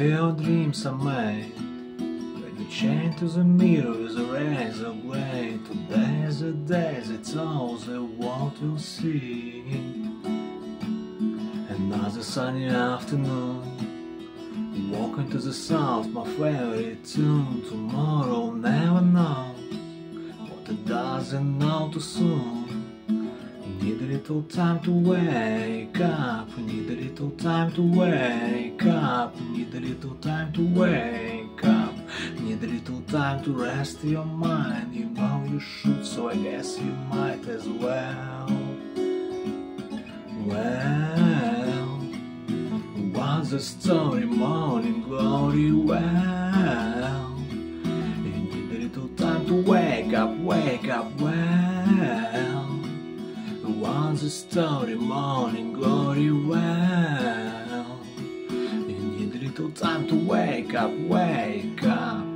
your dreams are made. When you chain to the mirror with a razor blade, today's the day, that's all the world will see. Another sunny afternoon, walking to the south, my favorite tune. Tomorrow never knows what it doesn't know too soon. Need a little time to wake up. Need a little time to wake up. Need a little time to wake up. Need a little time to rest your mind. You know you should, so I guess you might as well. Well, was a story? Morning glory. Well, you need a little time to wake up. Wake up. Well. Once a story, morning glory, well. You need a little time to wake up, wake up.